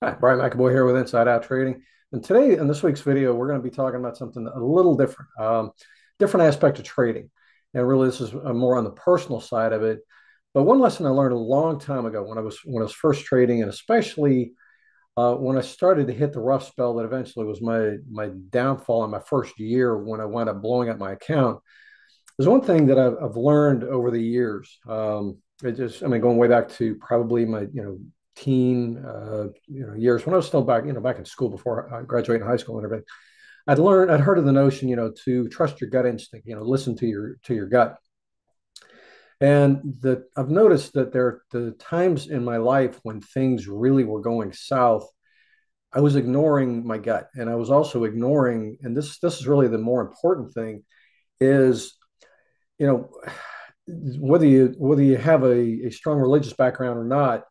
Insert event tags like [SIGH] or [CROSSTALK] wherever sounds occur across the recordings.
Hi, Brian McAboy here with Inside Out Trading. And today, in this week's video, we're going to be talking about something a little different, um, different aspect of trading. And really, this is uh, more on the personal side of it. But one lesson I learned a long time ago when I was when I was first trading, and especially uh, when I started to hit the rough spell that eventually was my my downfall in my first year when I wound up blowing up my account. There's one thing that I've, I've learned over the years. Um, it just, I mean, going way back to probably my, you know, teen uh, you know years when I was still back you know back in school before I graduated high school and everything. I'd learned I'd heard of the notion you know to trust your gut instinct you know listen to your to your gut. And that I've noticed that there are the times in my life when things really were going south, I was ignoring my gut, and I was also ignoring, and this this is really the more important thing, is you know whether you whether you have a, a strong religious background or not,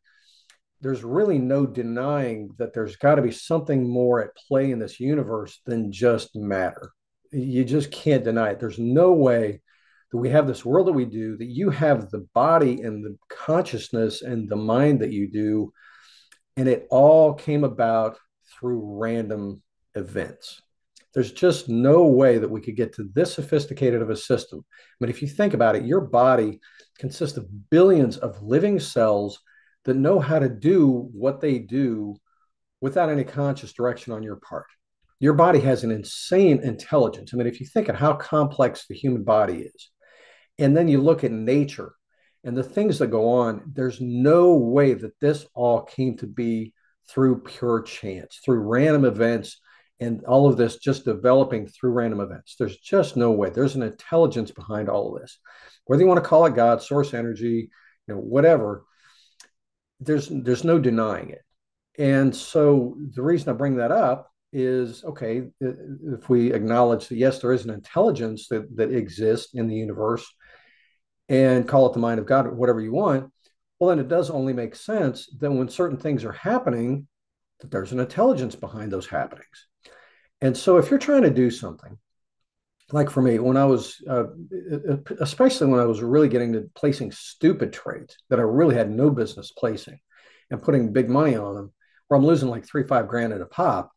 there's really no denying that there's got to be something more at play in this universe than just matter. You just can't deny it. There's no way that we have this world that we do, that you have the body and the consciousness and the mind that you do. And it all came about through random events. There's just no way that we could get to this sophisticated of a system. But if you think about it, your body consists of billions of living cells that know how to do what they do without any conscious direction on your part. Your body has an insane intelligence. I mean, if you think of how complex the human body is, and then you look at nature and the things that go on, there's no way that this all came to be through pure chance, through random events, and all of this just developing through random events. There's just no way. There's an intelligence behind all of this. Whether you want to call it God, source energy, you know, whatever, there's there's no denying it. And so the reason I bring that up is okay, if we acknowledge that yes, there is an intelligence that, that exists in the universe and call it the mind of God, or whatever you want, well, then it does only make sense that when certain things are happening, that there's an intelligence behind those happenings. And so if you're trying to do something, like for me, when I was, uh, especially when I was really getting to placing stupid trades that I really had no business placing and putting big money on them, where I'm losing like three, five grand at a pop,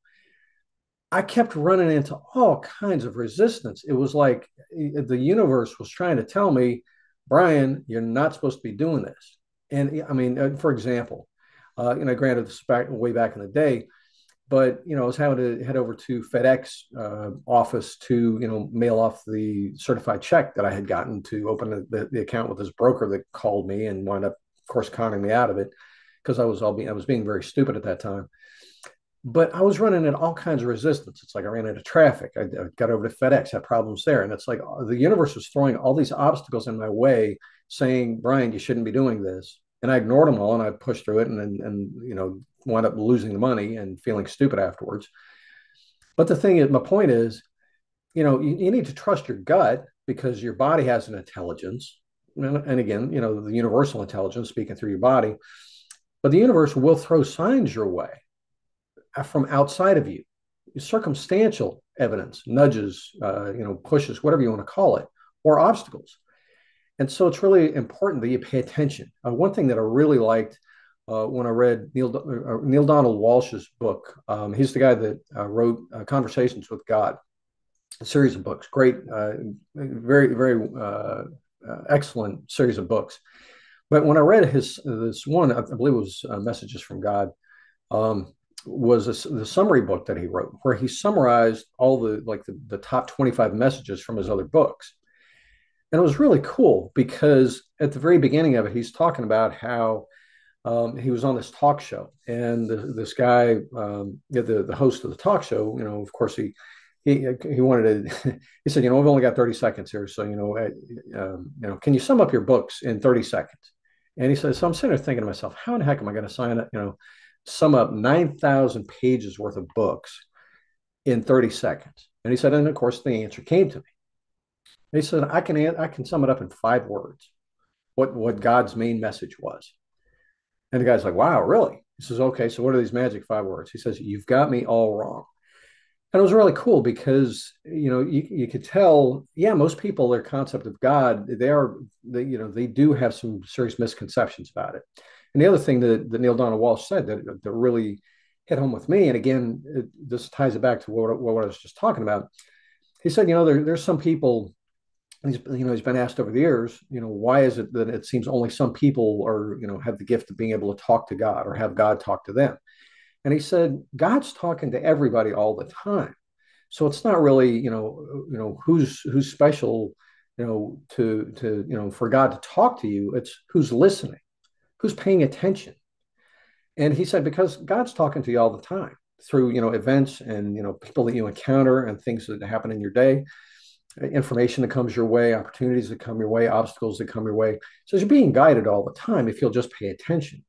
I kept running into all kinds of resistance. It was like the universe was trying to tell me, Brian, you're not supposed to be doing this. And I mean, uh, for example, uh, you know, granted, this back way back in the day, but you know, I was having to head over to FedEx uh, office to you know mail off the certified check that I had gotten to open the, the, the account with this broker that called me and wound up, of course, conning me out of it because I was all being I was being very stupid at that time. But I was running into all kinds of resistance. It's like I ran into traffic. I, I got over to FedEx, had problems there, and it's like uh, the universe was throwing all these obstacles in my way, saying, "Brian, you shouldn't be doing this." And I ignored them all, and I pushed through it, and and, and you know wound up losing the money and feeling stupid afterwards. But the thing is, my point is, you know, you, you need to trust your gut because your body has an intelligence. And, and again, you know, the universal intelligence speaking through your body. But the universe will throw signs your way uh, from outside of you, circumstantial evidence, nudges, uh, you know, pushes, whatever you want to call it, or obstacles. And so it's really important that you pay attention. Uh, one thing that I really liked uh, when I read Neil, uh, Neale Donald Walsch's book. Um, he's the guy that uh, wrote uh, Conversations with God, a series of books. Great, uh, very, very excellent series of books. But when I read his this one, I believe it was Messages from God, um, was a, the summary book that he wrote, where he summarized all the like the, the top 25 messages from his other books. And it was really cool because at the very beginning of it, he's talking about how um, he was on this talk show, and the, this guy, um, the the host of the talk show, you know, of course he he he wanted to. [LAUGHS] he said, you know, we've only got thirty seconds here, so you know, um, you know, can you sum up your books in thirty seconds? And he said, so I'm sitting there thinking to myself, how in the heck am I going to sign up, you know, sum up nine thousand pages worth of books in thirty seconds? And he said, and of course, the answer came to me. He said, I can I can sum it up in five words. What what God's main message was. And the guy's like, wow, really? He says, okay, so what are these magic five words? He says, you've got me all wrong. And it was really cool because, you know, you, you could tell, yeah, most people, their concept of God, they are, they, you know, they do have some serious misconceptions about it. And the other thing that, that Neale Donald Walsch said that, that really hit home with me. And again, it, this ties it back to what, what I was just talking about. He said, you know, there, there's some people he's you know he's been asked over the years you know why is it that it seems only some people are you know have the gift of being able to talk to god or have god talk to them? And he said god's talking to everybody all the time. So it's not really you know you know who's who's special you know to to you know for god to talk to you. It's who's listening who's paying attention. And he said because god's talking to you all the time through you know events and you know people that you encounter and things that happen in your day information that comes your way, opportunities that come your way, obstacles that come your way. So you're being guided all the time if you'll just pay attention.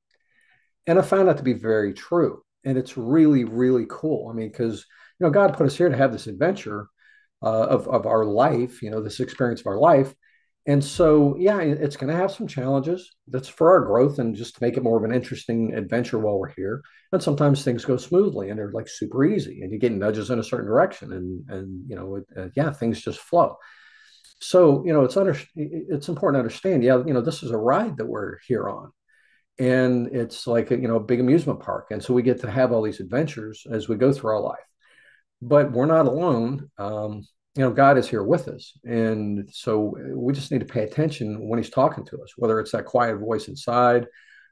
And I found that to be very true. And it's really, really cool. I mean, because you know, God put us here to have this adventure uh, of, of our life, you know, this experience of our life. And so, yeah, it's going to have some challenges. That's for our growth and just to make it more of an interesting adventure while we're here. And sometimes things go smoothly and they're like super easy, and you get nudges in a certain direction, and and you know, uh, yeah, things just flow. So you know, it's under it's important to understand. Yeah, you know, this is a ride that we're here on, and it's like a, you know a big amusement park, and so we get to have all these adventures as we go through our life. But we're not alone. Um, you know, God is here with us. And so we just need to pay attention when he's talking to us, whether it's that quiet voice inside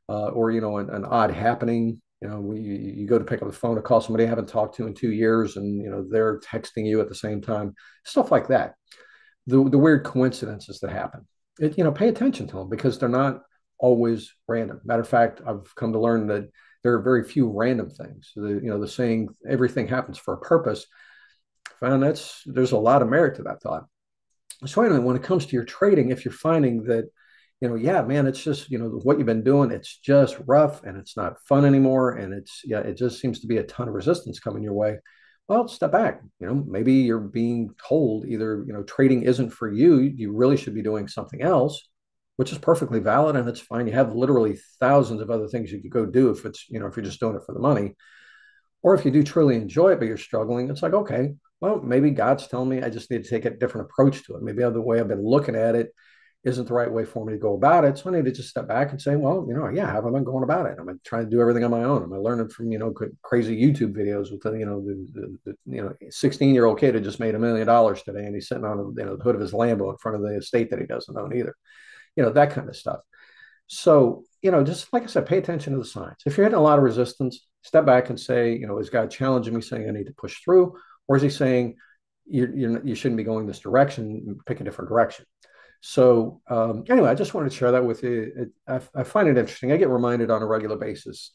uh, or, you know, an, an, odd happening. You know, we, you go to pick up the phone to call somebody you haven't talked to in two years and, you know, they're texting you at the same time, stuff like that. The, the weird coincidences that happen. It, you know, pay attention to them because they're not always random. Matter of fact, I've come to learn that there are very few random things. The, you know, the saying everything happens for a purpose found that's there's a lot of merit to that thought. So anyway, when it comes to your trading, if you're finding that, you know, yeah, man, it's just, you know, what you've been doing, it's just rough and it's not fun anymore. And it's, yeah, it just seems to be a ton of resistance coming your way. Well, step back. You know, maybe you're being told either, you know, trading isn't for you. You really should be doing something else, which is perfectly valid and it's fine. You have literally thousands of other things you could go do if it's, you know, if you're just doing it for the money. Or if you do truly enjoy it, but you're struggling, it's like, okay, well, maybe God's telling me I just need to take a different approach to it. Maybe the way I've been looking at it isn't the right way for me to go about it. So I need to just step back and say, well, you know, yeah, how have I been going about it? Am I trying to do everything on my own? Am I learning from, you know, crazy YouTube videos with you know, the, the, the you know, 16 year old kid who just made a million dollars today and he's sitting on you know, the hood of his Lambo in front of the estate that he doesn't own either. You know, that kind of stuff. So, you know, just like I said, pay attention to the signs. If you're hitting a lot of resistance, step back and say, you know, is God challenging me saying I need to push through? Or is he saying, you're, you're, you shouldn't be going this direction, pick a different direction. So um, anyway, I just wanted to share that with you. It, I, I, find it interesting. I get reminded on a regular basis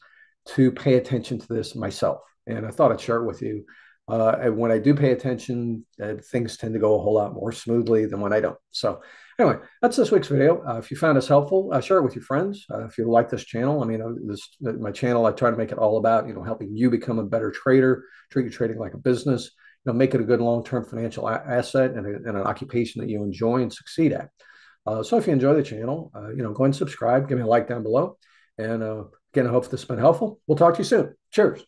to pay attention to this myself, and I thought I'd share it with you. Uh, and when I do pay attention, uh, things tend to go a whole lot more smoothly than when I don't. So anyway, that's this week's video. Uh, if you found this helpful, uh, share it with your friends. Uh, if you like this channel, I mean, uh, this my channel. I try to make it all about you know helping you become a better trader, treat your trading like a business know, make it a good long-term financial asset and, a, and, an occupation that you enjoy and succeed at. Uh, so if you enjoy the channel, uh, you know, go and subscribe, give me a like down below. And uh, again, I hope this has been helpful. We'll talk to you soon. Cheers.